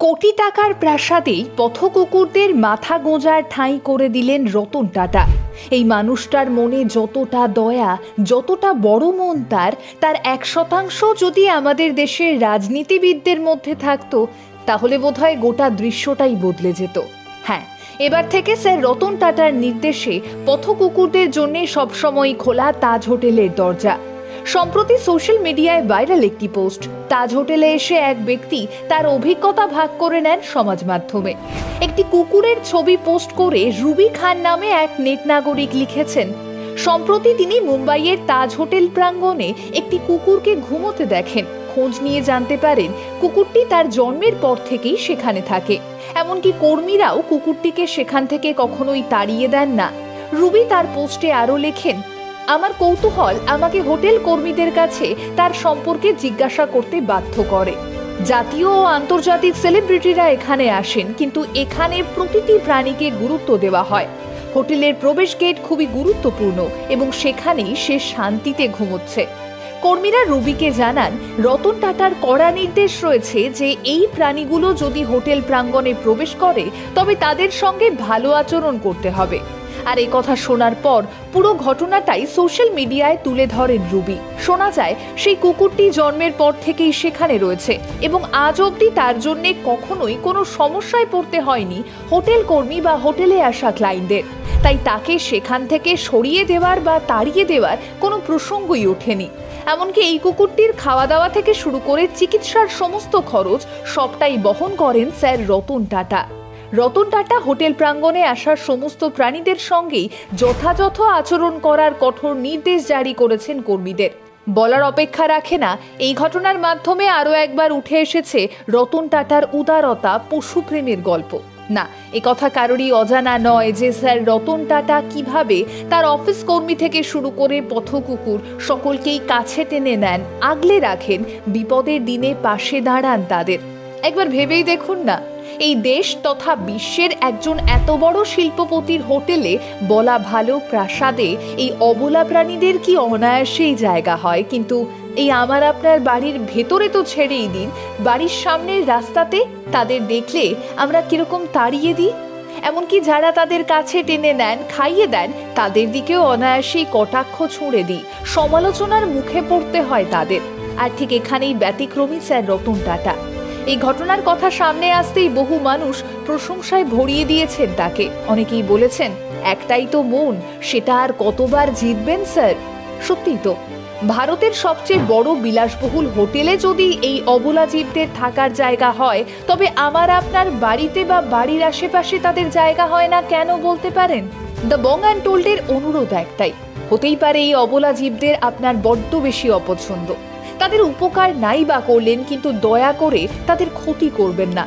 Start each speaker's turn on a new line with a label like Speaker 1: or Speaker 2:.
Speaker 1: কোটি টাকার প্রাসাদেই পথকুকুরদের মাথা গোঁজার ঠাঁই করে দিলেন রতন টাটা। এই মানুষটার মনে যতটা দয়া, যতটা বড় মন তার তার এক শতাংশ যদি আমাদের দেশের রাজনীতিবিদদের মধ্যে থাকতো, তাহলে বোধহয় গোটা দৃশ্যটাই বদলে যেত। হ্যাঁ এবার থেকে স্যার রতন টাটার নির্দেশে পথকুকুরদের জন্যে সবসময় খোলা তাজ হোটেলের দরজা। সম্প্রতি সোশ্যাল মিডিয়ায় ভাইরাল একটি পোস্ট। তাজ হোটেলে এসে এক ব্যক্তি তার অভিজ্ঞতা ভাগ করে নেন সমাজ মাধ্যমে। একটি কুকুরের ছবি পোস্ট করে রুবি খান নামে এক নেট নাগরিক লিখেছেন, সম্প্রতি তিনি মুম্বাইয়ের তাজ হোটেল প্রাঙ্গণে একটি কুকুরকে ঘুমোতে দেখেন। খোঁজ নিয়ে জানতে পারেন, কুকুরটি তার জন্মের পর থেকেই সেখানে থাকে। এমনকি কর্মীরাও কুকুরটিকে সেখান থেকে কখনোই তাড়িয়ে দেন না। রুবি তার পোস্টে আরও লেখেন আমার কৌতূহল আমাকে হোটেল কর্মীদের কাছে তার সম্পর্কে জিজ্ঞাসা করতে বাধ্য করে। জাতীয় ও আন্তর্জাতিক সেলিব্রিটিরা এখানে আসেন, কিন্তু এখানে প্রতিটি প্রাণীকে গুরুত্ব দেওয়া হয়। হোটেলের প্রবেশ গেট খুবই গুরুত্বপূর্ণ এবং সেখানেই সে শান্তিতে ঘুমোচ্ছে। কর্মীরা রুবিকে জানান, রতন টাটার কড়া নির্দেশ রয়েছে যে এই প্রাণীগুলো যদি হোটেল প্রাঙ্গণে প্রবেশ করে, তবে তাদের সঙ্গে ভালো আচরণ করতে হবে। আর এই কথা শোনার পর পুরো ঘটনাটাই সোশ্যাল মিডিয়ায় তুলে ধরেন রুবি। শোনা যায়, সেই কুকুরটি জন্মের পর থেকেই সেখানে রয়েছে এবং আজ অবধি তার জন্য কখনোই কোনো সমস্যায় পড়তে হয়নি হোটেল কর্মী বা হোটেলে আসা ক্লায়েন্টদের। তাই তাকে সেখান থেকে সরিয়ে দেওয়ার বা তাড়িয়ে দেওয়ার কোনো প্রসঙ্গই ওঠেনি। এমনকি এই কুকুরটির খাওয়া দাওয়া থেকে শুরু করে চিকিৎসার সমস্ত খরচ সবটাই বহন করেন স্যার রতন টাটা। রতন টাটা হোটেল প্রাঙ্গণে আসার সমস্ত প্রাণীদের সঙ্গেই যথাযথ আচরণ করার কঠোর নির্দেশ জারি করেছেন কর্মীদের। বলার অপেক্ষা রাখে না, এই ঘটনার মাধ্যমে আরও একবার উঠে এসেছে রতন টাটার উদারতা পশুপ্রেমের গল্প। না, এ কথা কারোরই অজানা নয় যে স্যার রতন টাটা কীভাবে তার অফিস কর্মী থেকে শুরু করে পথকুকুর সকলকেই কাছে টেনে নেন, আগলে রাখেন, বিপদের দিনে পাশে দাঁড়ান তাদের। একবার ভেবেই দেখুন না এই দেশ তথা বিশ্বের একজন এত বড় শিল্পপতির হোটেলে বলা ভালো প্রাসাদে এই অবলা প্রাণীদের কি অনায়াসেই জায়গা হয়? কিন্তু এই আমার আপনার বাড়ির ভেতরে তো ছেড়েই দিন। বাড়ির সামনের রাস্তাতে তাদের দেখলে আমরা কীরকম তাড়িয়ে দিই? এমনকি যারা তাদের কাছে টেনে নেন, খাইয়ে দেন, তাদের দিকেও অনায়াসেই কটাক্ষ ছুঁড়ে দিই। সমালোচনার মুখে পড়তে হয় তাদের। আর ঠিক এখানেই ব্যতিক্রমী স্যার রতন টাটা। এই ঘটনার কথা সামনে আসতেই বহু মানুষ প্রশংসায় ভরিয়ে দিয়েছেন তাকে। অনেকেই বলেছেন, একটাই তো মন, সেটা আর কতবার জিতবেন, স্যার? সত্যিই তো, ভারতের সবচেয়ে বড় বিলাসবহুল হোটেলে যদি এই অবলা জীবদের থাকার জায়গা হয়, তবে আমার আপনার বাড়িতে বা বাড়ির আশেপাশে তাদের জায়গা হয় না কেন বলতে পারেন? দ্য বং অ্যান্ড টোল্ডের অনুরোধ একটাই, হতেই পারে এই অবলা জীবদের আপনার বড্ড বেশি অপছন্দ। তাদের উপকার নাই বা করলেন কিন্তু দয়া করে তাদের ক্ষতি করবেন না।